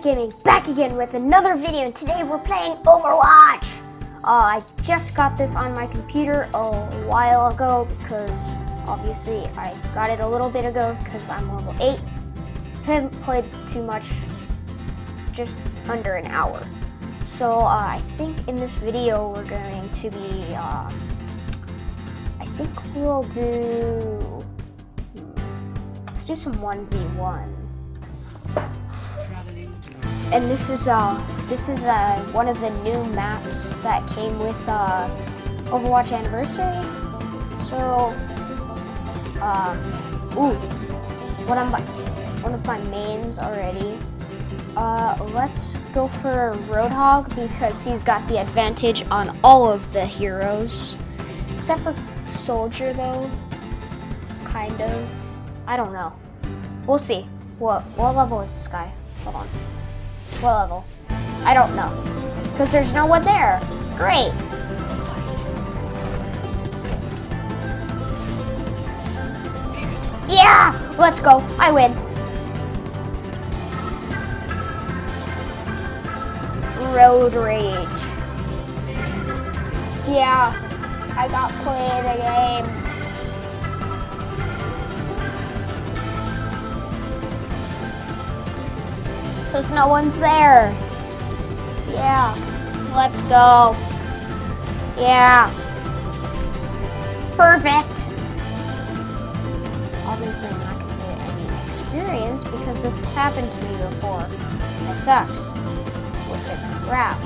Gaming back again with another video. Today we're playing Overwatch. Uh, I just got this on my computer a while ago because obviously I got it a little bit ago because I'm level 8. Haven't played too much, just under an hour. So uh, I think in this video we're going to be, uh, I think we'll do, hmm, let's do some 1v1 and this is uh this is uh one of the new maps that came with uh Overwatch Anniversary. So um ooh one of my one of my mains already. Uh let's go for Roadhog because he's got the advantage on all of the heroes. Except for Soldier though. Kind of. I don't know. We'll see. What what level is this guy? Hold on. What level? I don't know. Because there's no one there. Great. Yeah! Let's go. I win. Road rage. Yeah. I got play the game. Because no one's there. Yeah. Let's go. Yeah. Perfect. Obviously, I'm not to get any experience because this has happened to me before. It sucks. With the crap.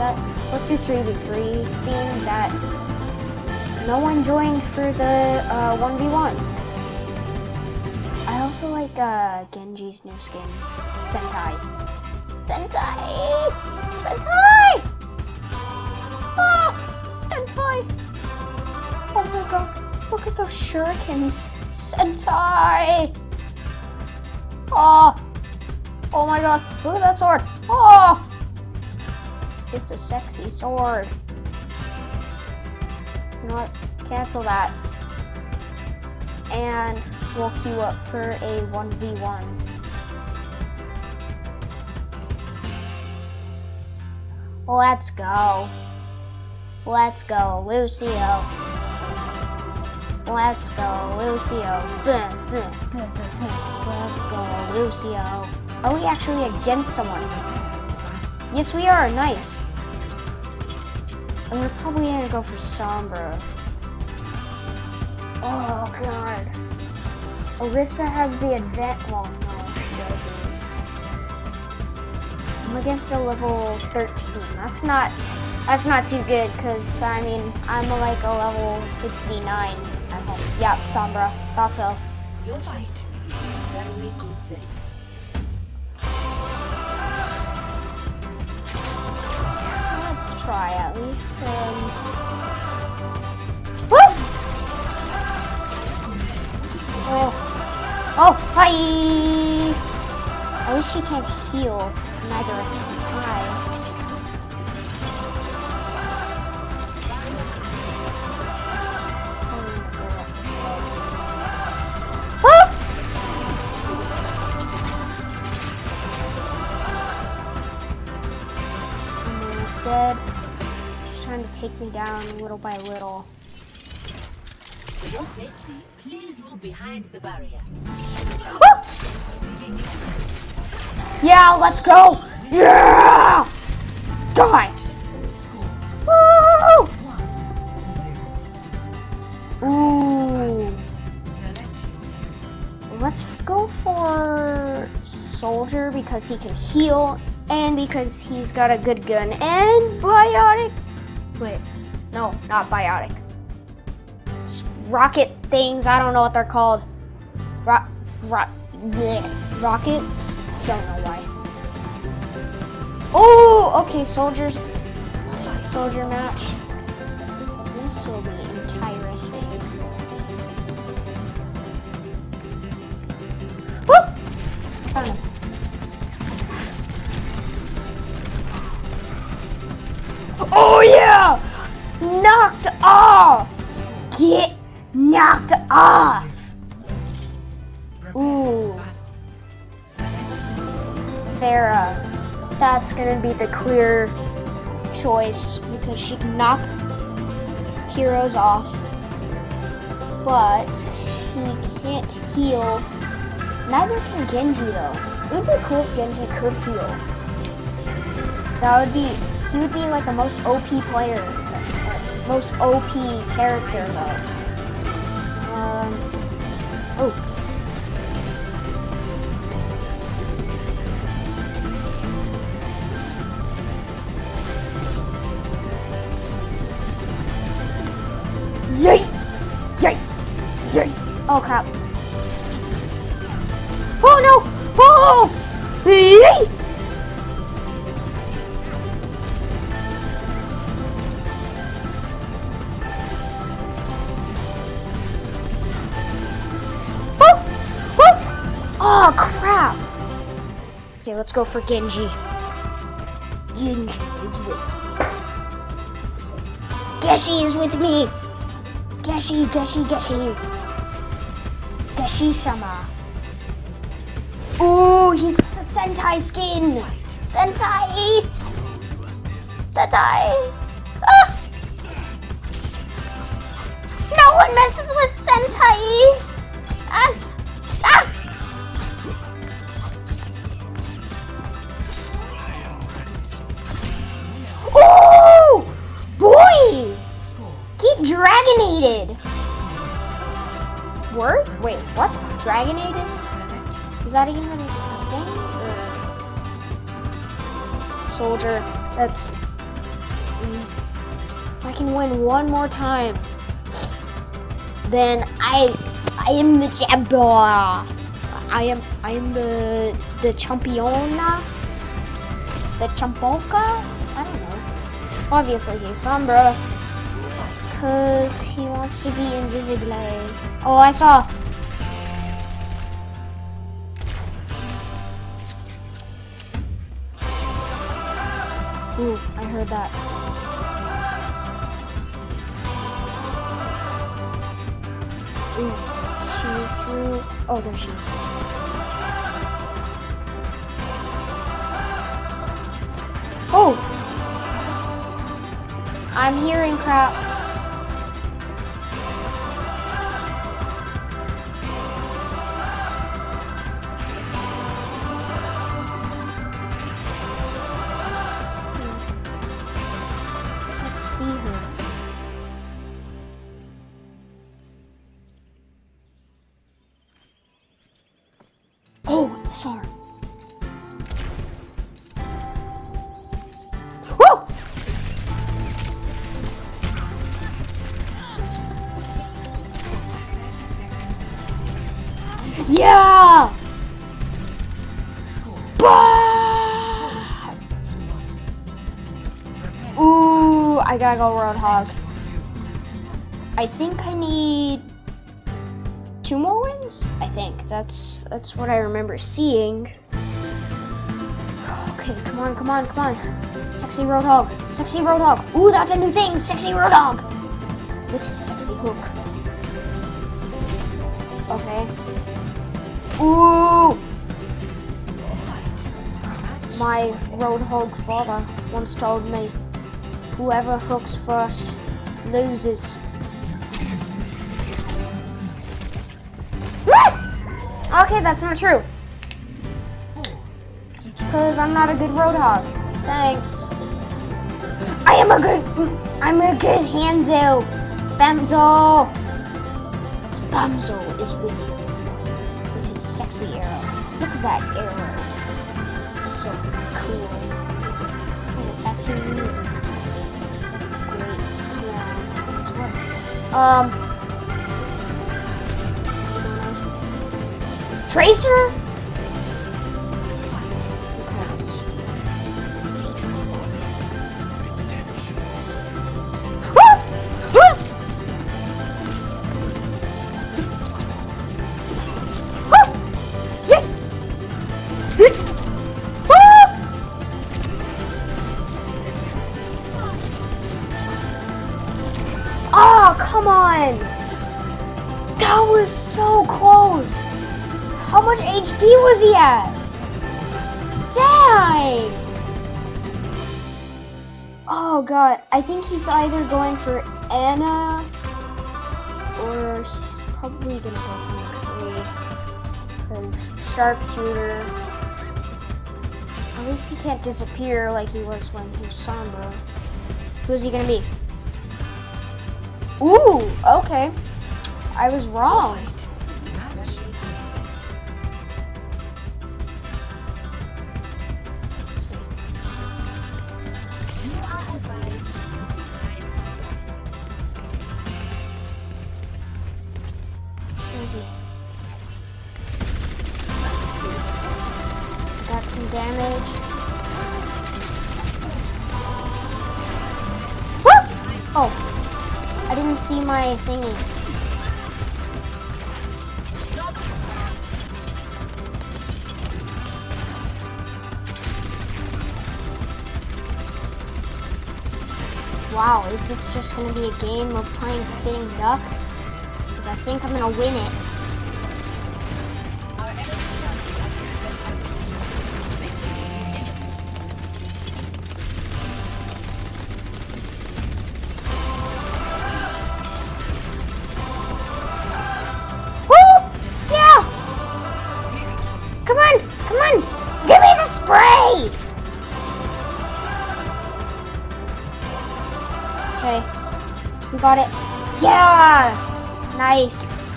Uh, let's do 3v3, seeing that no one joined for the uh, 1v1. I also like uh, Genji's new skin, Sentai. Sentai! Sentai! Ah! Sentai! Oh my god, look at those shurikens. Sentai! Oh! Oh my god, look at that sword! Oh! It's a sexy sword not cancel that. And we'll queue up for a 1v1. Let's go. Let's go, Lucio. Let's go, Lucio. Let's go, Lucio. Are we actually against someone? Yes, we are. Nice. And we're probably gonna go for Sombra. Oh god. Orisa has the advantage. Well, no, she doesn't. I'm against a level 13. That's not. That's not too good, cause I mean I'm like a level 69 at home. Yep, Sombra. Thought so. Your fight. Let's try at least. Um... Oh, hi! At least she can't heal. Neither can I. instead trying to take me down little by little. Please move behind the barrier. yeah, let's go! Yeah! Die! Woo! Ooh. Let's go for Soldier because he can heal and because he's got a good gun and biotic Wait, no, not biotic. Rocket things, I don't know what they're called. Rock, rock, bleh. rockets? Don't know why. Oh, okay, soldiers, soldier match. This will be interesting. Whoop! Oh yeah! Knocked off! Get Knocked off! Ooh. Pharah. That's gonna be the clear choice because she can knock heroes off, but she can't heal. Neither can Genji though. It would be cool if Genji could heal. That would be, he would be like the most OP player, most OP character though. Um, oh. Yay! Yay! Yay! Oh crap. Oh! Crap! Okay, let's go for Genji. Genji is with Geshi is with me! Geshi, Geshi, Geshi. Geshi Shama. Ooh, he's got the Sentai skin. Sentai. Sentai. Ah! No one messes with Sentai. Dragonated! Word? Wait, what? Dragonated? Is that even a thing? Soldier, that's... Mm. If I can win one more time, then I... I am the champion. I am... I am the... The championa? The champonka? I don't know. Obviously he's Sombra. Because he wants to be invisible. Oh, I saw. Ooh, I heard that. Ooh, she threw. Oh, there she is. Oh! I'm hearing crap. Gotta go Roadhog. I think I need two more wins. I think that's that's what I remember seeing. Okay, come on, come on, come on. Sexy Roadhog, sexy Roadhog. Ooh, that's a new thing, sexy Roadhog. With his sexy hook. Okay. Ooh! My Roadhog father once told me, whoever hooks first loses. Okay, that's not true. Because I'm not a good Roadhog. Thanks. I am a good, I'm a good Hanzo. Spamzo. Spamzo is with you. With his sexy arrow. Look at that arrow. So cool. Of Um. Tracer? Dang! Oh god, I think he's either going for Ana or he's probably gonna go for McCree. Because sharpshooter. At least he can't disappear like he was when he was Sombra. Who's he gonna be? Ooh, okay. I was wrong. Wow, is this just gonna be a game of playing sitting duck? Because I think I'm gonna win it. Okay. We got it. Yeah! Nice.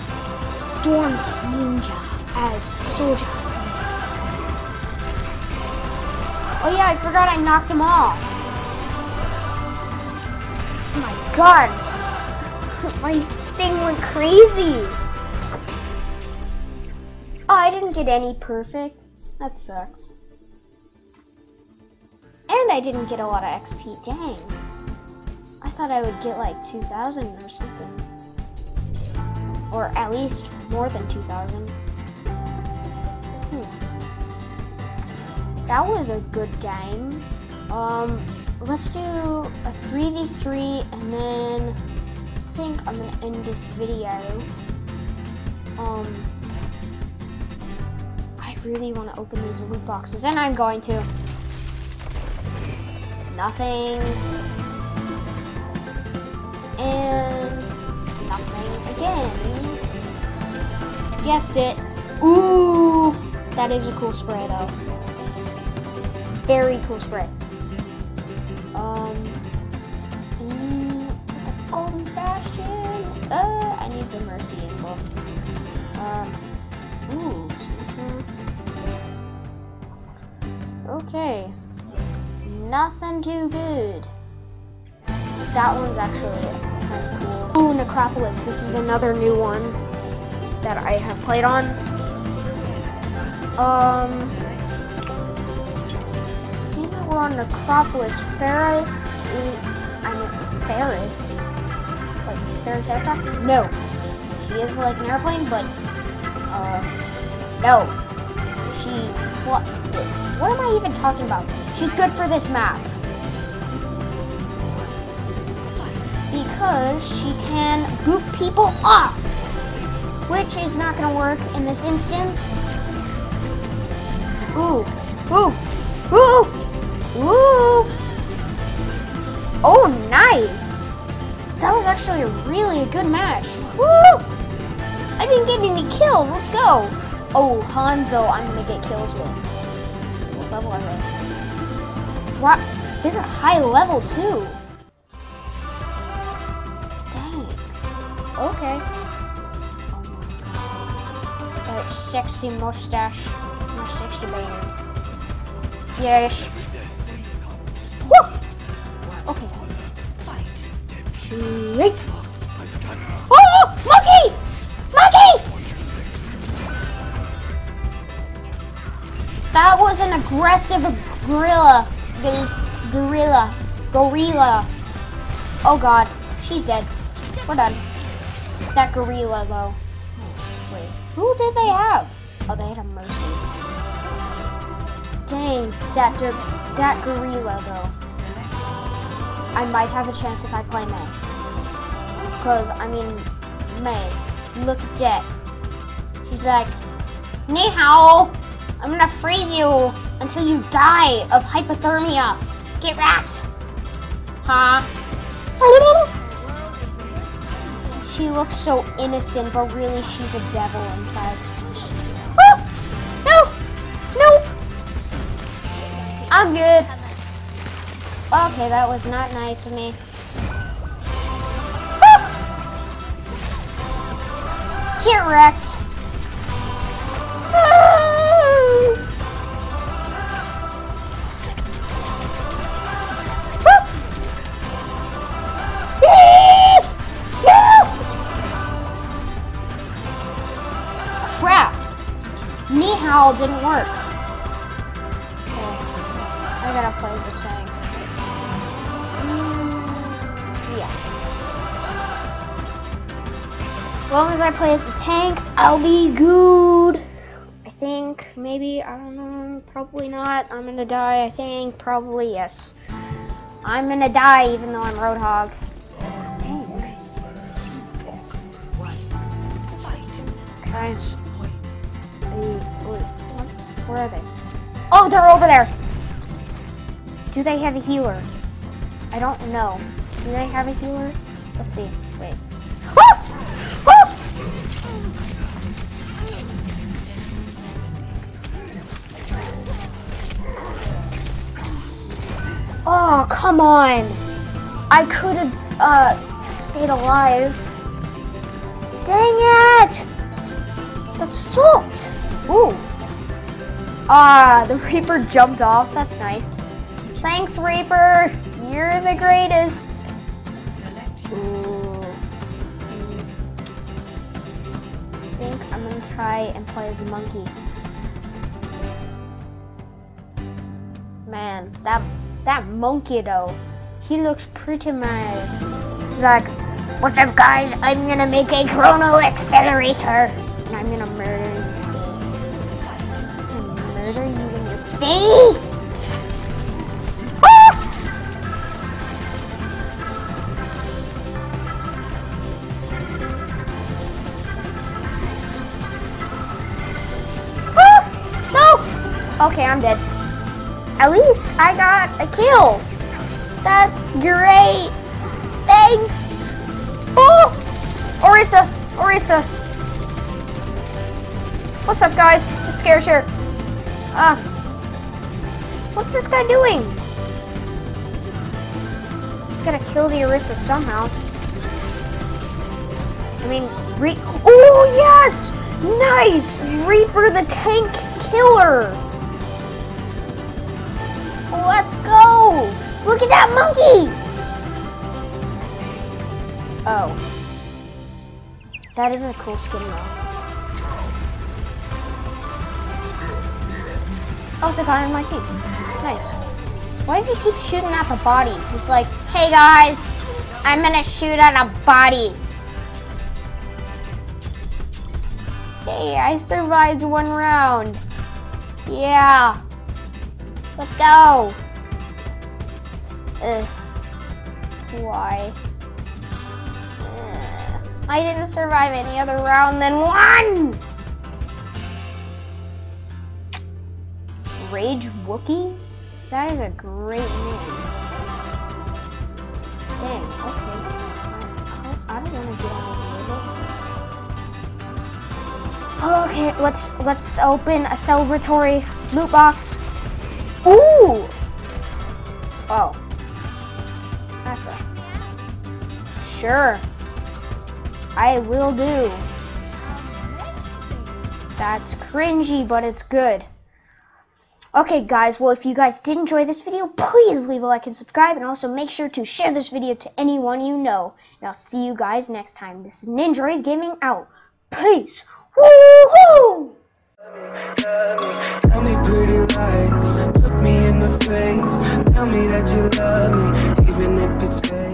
Stormed Ninja as Soldier 76. Oh yeah, I forgot I knocked him off. Oh my god. My thing went crazy. Oh, I didn't get any perfect. That sucks. And I didn't get a lot of XP. Dang. I thought I would get like 2,000 or something. Or at least more than 2,000. Hmm. That was a good game. Um, let's do a 3v3 and then I think I'm gonna end this video. Um, I really want to open these loot boxes and I'm going to. Nothing and nothing again. Guessed it. Ooh, that is a cool spray though. Very cool spray. Um, mm, Golden Bastion. Uh, I need the Mercy info. Uh, ooh. Okay. Nothing too good that one's actually. Ooh, Necropolis. This is another new one that I have played on. Um, see that we're on Necropolis. Ferris, is, I mean Ferris, like Ferris aircraft? No, she is like an airplane, but uh, no, she. What? What am I even talking about? She's good for this map. Because she can boot people off, which is not going to work in this instance. Ooh, ooh, ooh, ooh. Oh, nice. That was actually really a really good match. Woo! I didn't get any kills. Let's go. Oh, Hanzo, I'm going to get kills with. What level are they? What? They're high level, too. Okay. Oh. That sexy mustache. My sexy baby. Yes. Woo! Okay. Yeet. Oh! Monkey! Monkey! That was an aggressive gorilla. Gorilla. Gorilla. Oh god. She's dead. We're done. That gorilla though. Wait, who did they have? Oh, they had a mercy. Dang, that that gorilla though. I might have a chance if I play Mei. Because, I mean, Mei, look at that. She's like, Ni hao, I'm gonna freeze you until you die of hypothermia. Get wrecked. Huh? She looks so innocent, but really she's a devil inside. Oh! No! No! I'm good. Okay, that was not nice of me. Get wrecked. Crap! Ni hao didn't work. Okay. I gotta play as a tank. Mm, yeah. As long as I play as the tank, I'll be good. I think, maybe, I don't know, probably not. I'm gonna die, I think, probably yes. I'm gonna die even though I'm Roadhog. Dang. Wait, what? Where are they? Oh, they're over there! Do they have a healer? I don't know. Do they have a healer? Let's see. Wait. Ah! Ah! Oh, come on! I could have uh, stayed alive. Dang it! That's sucked! Ooh. Ah, the Reaper jumped off. That's nice. Thanks, Reaper. You're the greatest. Ooh. I think I'm gonna try and play as a monkey. Man, that that monkey though, he looks pretty mad. Like, what's up guys? I'm gonna make a chrono accelerator. And I'm gonna murder murder you in your face! Ah! Ah! No! Okay, I'm dead. At least I got a kill. That's great. Thanks. Oh! Orisa! Orisa! What's up, guys? It's Scare here. Ah. What's this guy doing? He's gotta kill the Orisa somehow. I mean, re- Oh, yes! Nice! Reaper the Tank Killer! Let's go! Look at that monkey! Oh. That is a cool skin though. Oh, it's a guy on my team. Nice. Why does he keep shooting at the body? He's like, hey guys, I'm gonna shoot at a body. Hey, I survived one round. Yeah. Let's go. Ugh. Why? Ugh. I didn't survive any other round than one! Rage Wookie? That is a great name. Dang, okay. I, don't want to get on the table. Okay, let's let's open a celebratory loot box. Ooh! Oh. That's a... Sure. I will do. That's cringy, but it's good. Okay, guys, well, if you guys did enjoy this video, please leave a like and subscribe, and also make sure to share this video to anyone you know. And I'll see you guys next time. This is Ninja Gaming out. Peace! Woohoo! Tell me pretty lies, look me in the face. Tell me that you love me, even if it's fake.